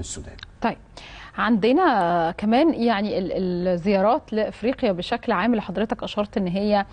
السودان طيب. عندنا كمان يعني ال- الزيارات لإفريقيا بشكل عام اللي حضرتك أشرت إن هي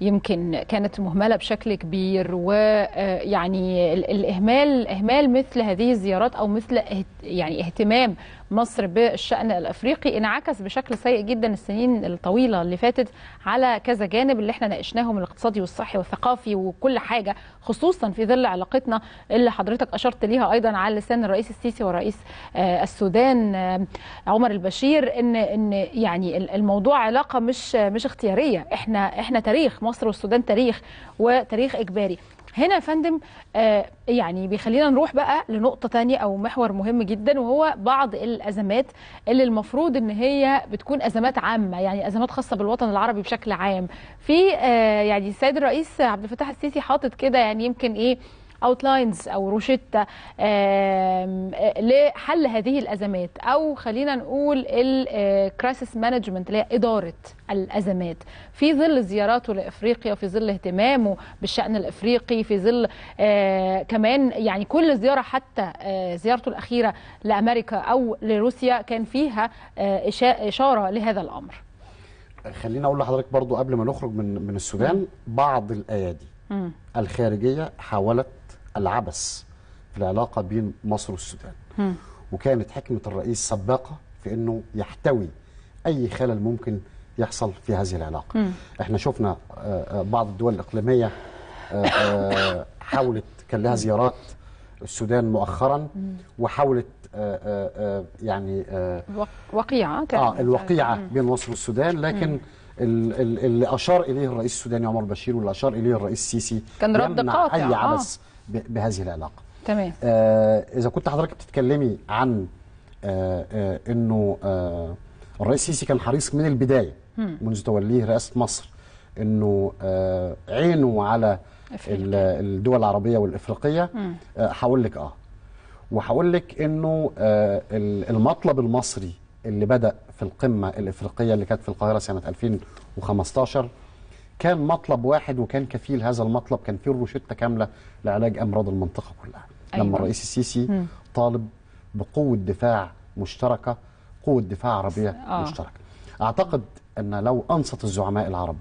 يمكن كانت مهملة بشكل كبير ويعني الإهمال إهمال مثل هذه الزيارات أو مثل يعني اهتمام مصر بالشأن الإفريقي انعكس بشكل سيء جدا السنين الطويلة اللي فاتت على كذا جانب اللي إحنا ناقشناهم الاقتصادي والصحي والثقافي وكل حاجة خصوصا في ظل علاقتنا اللي حضرتك أشرت ليها أيضا على لسان الرئيس السيسي ورئيس آه، السودان آه، عمر البشير إن إن يعني ال- الموضوع علاقة مش مش اختيارية. إحنا إحنا تاريخ مصر والسودان تاريخ وتاريخ إجباري. هنا يا فندم آه، يعني بيخلينا نروح بقى لنقطة تانية أو محور مهم جدا وهو بعض الأزمات اللي المفروض إن هي بتكون أزمات عامة يعني أزمات خاصة بالوطن العربي بشكل عام. في آه، يعني السيد الرئيس عبد الفتاح السيسي حاطط كده يعني يمكن إيه outlines أو روشتة آه، لحل هذه الأزمات. أو خلينا نقول ال crisis management اللي هي إدارة الأزمات. في ظل زياراته لإفريقيا وفي ظل اهتمامه بالشأن الإفريقي في ظل آه كمان يعني كل زيارة حتى آه زيارته الأخيرة لأمريكا أو لروسيا كان فيها آه إشارة لهذا الأمر. خليني أقول لحضرتك برضو قبل ما نخرج من من السودان بعض الأيادي. الخارجية حاولت العبث في العلاقة بين مصر والسودان مم. وكانت حكمة الرئيس سباقة في إنه يحتوي أي خلل ممكن يحصل في هذه العلاقة مم. إحنا شفنا آه، آه، بعض الدول الإقليمية آه، آه، حاولت كان لها زيارات السودان مؤخرا وحاولت آه، آه، آه، يعني آه، وق- وقيعة آه الوقيعة مم. بين مصر والسودان لكن ال- اللي أشار إليه الرئيس السوداني عمر بشير واللي أشار إليه الرئيس السيسي كان رد قاطع، أي آه. عبث بهذه العلاقة تمام آه إذا كنت حضرتك بتتكلمي عن آه آه إنه آه الرئيس السيسي كان حريص من البداية مم. منذ توليه رئاسة مصر إنه آه عينه على أفريقيا. ال- الدول العربية والإفريقية. آه، هقول لك آه وهقول لك إنه آه، ال- المطلب المصري اللي بدأ في القمة الإفريقية اللي كانت في القاهرة سنة 2015 كان مطلب واحد وكان كفيل هذا المطلب كان فيه روشته كاملة لعلاج أمراض المنطقة كلها أيوة. لما الرئيس السيسي مم. طالب بقوة دفاع مشتركة قوة دفاع عربية آه. مشتركة أعتقد أن لو أنصت الزعماء العرب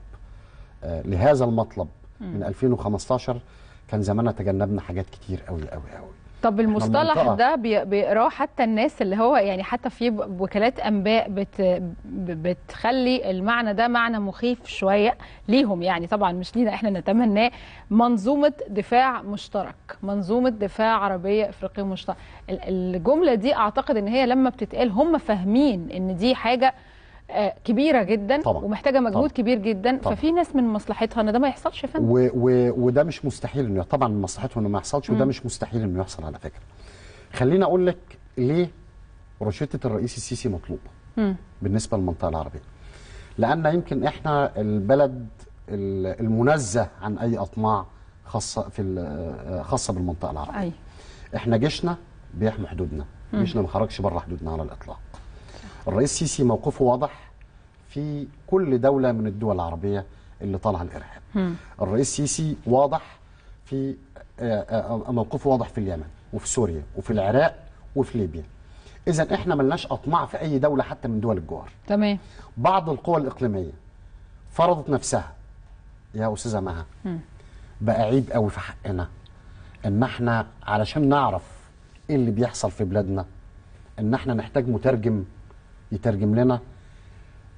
آه، لهذا المطلب من 2015 كان زماننا تجنبنا حاجات كتير قوي قوي قوي طب المصطلح ده بي- بيقراه حتى الناس اللي هو يعني حتى في وكالات أنباء بت بتخلي المعنى ده معنى مخيف شوية ليهم يعني طبعا مش لينا إحنا نتمناه. منظومة دفاع مشترك منظومة دفاع عربية إفريقية مشترك. ال- الجملة دي أعتقد إن هي لما بتتقال هم فاهمين إن دي حاجة كبيرة جدا طبعا. ومحتاجة مجهود طبعا. كبير جدا طبعا. ففي ناس من مصلحتها إن ده ما يحصلش يا فندم و و وده مش مستحيل إنه طبعا من مصلحته إنه ما يحصلش وده. مش مستحيل إنه يحصل على فكرة. خليني أقول لك ليه روشتة الرئيس السيسي مطلوبة مم. بالنسبة للمنطقة العربية. لأن يمكن إحنا البلد ال- المنزه عن أي أطماع خاصة في ال- خاصة بالمنطقة العربية. أي إحنا جيشنا بيحمي حدودنا. جيشنا ما خرجش بره حدودنا على الإطلاق الرئيس السيسي موقفه واضح في كل دولة من الدول العربية اللي طالعة الإرهاب مم. الرئيس السيسي واضح في آه، آه، موقفه واضح في اليمن وفي سوريا وفي العراق وفي ليبيا إذا إحنا ملناش أطماع في أي دولة حتى من دول الجوار تمام بعض القوى الإقليمية فرضت نفسها يا أستاذة مها. بقى عيب قوي في حقنا إن إحنا علشان نعرف إيه اللي بيحصل في بلادنا إن إحنا نحتاج مترجم يترجم لنا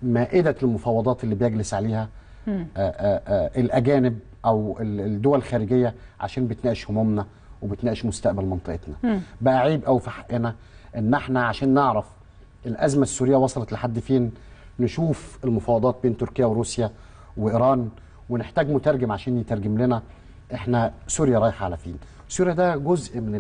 مائدة المفاوضات اللي بيجلس عليها. آآ آآ الأجانب أو ال- الدول الخارجية عشان بتناقش همومنا وبتناقش مستقبل منطقتنا. بقى عيب قوي في حقنا إن إحنا عشان نعرف الأزمة السورية وصلت لحد فين نشوف المفاوضات بين تركيا وروسيا وإيران ونحتاج مترجم عشان يترجم لنا إحنا سوريا رايحة على فين سوريا ده جزء من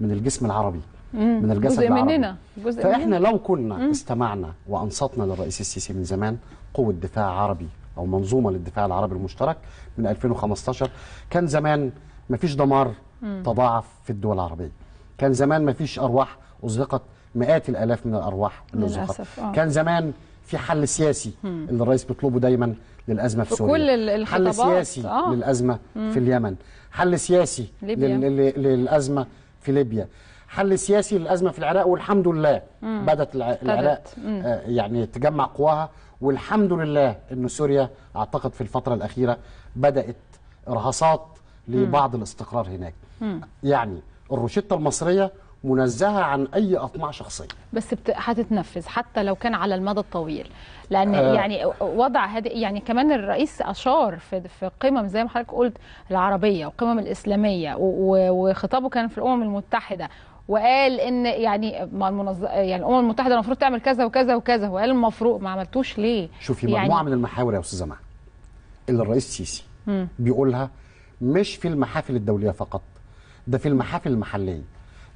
من الجسم العربي مم. من الجسد جزء العربي مننا جزء فإحنا مننا. لو كنا مم. استمعنا وأنصتنا للرئيس السيسي من زمان قوة دفاع عربي أو منظومة للدفاع العربي المشترك من 2015 كان زمان مفيش دمار مم. تضاعف في الدول العربية كان زمان مفيش أرواح ازهقت مئات الآلاف من الأرواح اللي للأسف، آه. كان زمان في حل سياسي مم. اللي الرئيس بيطلبه دايما للأزمة في سوريا كل حل سياسي آه. للأزمة مم. في اليمن حل سياسي ليبيا. لل- لل- للأزمة في ليبيا حل سياسي للأزمة في العراق والحمد لله بدأت الع- العراق مم. آه، يعني تجمع قواها والحمد لله إن سوريا أعتقد في الفترة الأخيرة بدأت ارهاصات لبعض الاستقرار هناك يعني الروشتة المصرية منزهة عن أي أطماع شخصية. بس بت... هتتنفذ حتى لو كان على المدى الطويل. لأن آه. يعني وضع هذه يعني كمان الرئيس أشار في في قمم زي ما حضرتك قلت العربية والقمم الإسلامية و... وخطابه كان في الأمم المتحدة وقال إن يعني ما المنظ... يعني الأمم المتحدة المفروض تعمل كذا وكذا وكذا وقال المفروض ما عملتوش ليه؟ شوفي يعني- مجموعه من المحاور يا استاذه مها اللي الرئيس السيسي بيقولها مش في المحافل الدولية فقط ده في المحافل المحلية.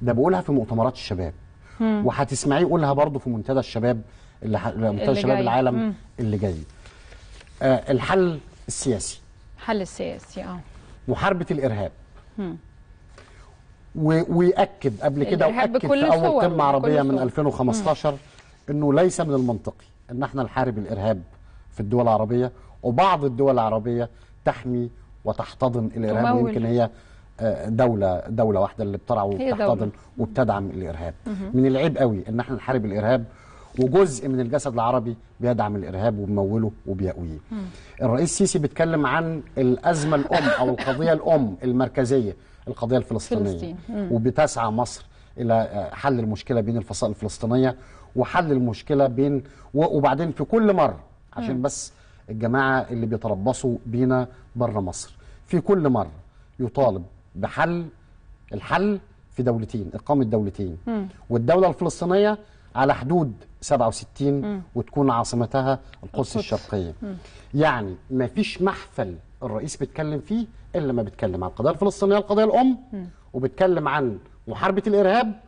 ده بيقولها في مؤتمرات الشباب وهتسمعيه يقولها برضه في منتدى الشباب اللي ح... منتدى اللي شباب. العالم مم. اللي جاي آه الحل السياسي حل السياسي آه محاربة الإرهاب و... ويأكد قبل كده وأكد في أول قمة عربية من صوره. 2015 إنه ليس من المنطقي إن إحنا نحارب الإرهاب في الدول العربية وبعض الدول العربية تحمي وتحتضن الإرهاب. ويمكن هي دولة دولة واحدة اللي بترعى وبتحتضن. وبتدعم الإرهاب. من العيب قوي إن إحنا نحارب الإرهاب وجزء من الجسد العربي بيدعم الإرهاب وبيموله وبيقويه. الرئيس السيسي بيتكلم عن الأزمة الأم أو القضية الأم المركزية القضية الفلسطينية. فلسطين. وبتسعى مصر إلى حل المشكلة بين الفصائل الفلسطينية وحل المشكلة بين وبعدين في كل مرة عشان بس الجماعة اللي بيتربصوا بينا بره مصر. في كل مرة يطالب بحل الحل في دولتين إقامة دولتين. والدولة الفلسطينية على حدود 67 وتكون عاصمتها القدس. الشرقية. يعني ما فيش محفل الرئيس بيتكلم فيه إلا ما بيتكلم عن القضية الفلسطينية القضية الأم وبيتكلم عن محاربة الإرهاب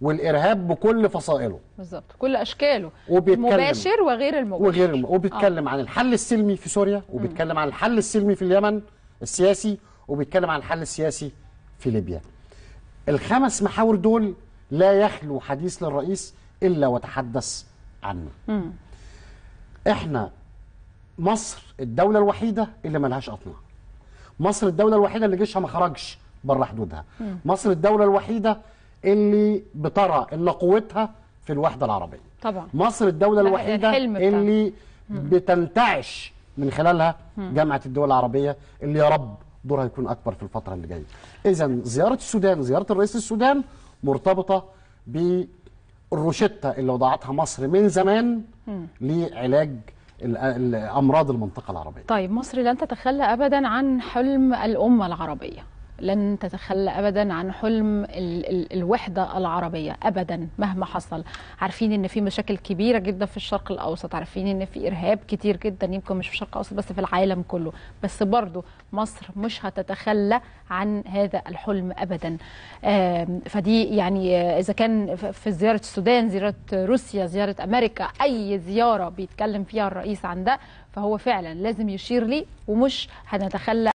والإرهاب بكل فصائله. بالظبط كل أشكاله المباشر وغير المباشر. وغير الم... وبيتكلم عن الحل السلمي في سوريا وبيتكلم عن الحل السلمي في اليمن السياسي وبيتكلم عن الحل السياسي في ليبيا. الخمس محاور دول لا يخلو حديث للرئيس إلا وتحدث عنه. إحنا مصر الدولة الوحيدة اللي ملهاش أطماع. مصر الدولة الوحيدة اللي جيشها ما خرجش بره حدودها. مصر الدولة الوحيدة اللي بترى إن قوتها في الوحدة العربية. طبعا. مصر الدولة الوحيدة. اللي بتنتعش من خلالها جامعة الدول العربية اللي يا رب دورها يكون أكبر في الفترة اللي جاية. إذا زيارة السودان زيارة الرئيس السودان مرتبطة بالروشتة اللي وضعتها مصر من زمان لعلاج ال- ال- أمراض المنطقة العربية. طيب مصر لن تتخلى ابدا عن حلم الأمة العربية. لن تتخلى ابدا عن حلم ال ال الوحدة العربية ابدا مهما حصل. عارفين إن في مشاكل كبيرة جدا في الشرق الأوسط عارفين إن في إرهاب كتير جدا يمكن مش في الشرق الأوسط بس في العالم كله. بس برضو مصر مش هتتخلى عن هذا الحلم ابدا. فدي يعني آه، إذا كان في زيارة السودان زيارة روسيا زيارة أمريكا أي زيارة بيتكلم فيها الرئيس عن ده فهو فعلا لازم يشير لي ومش هنتخلى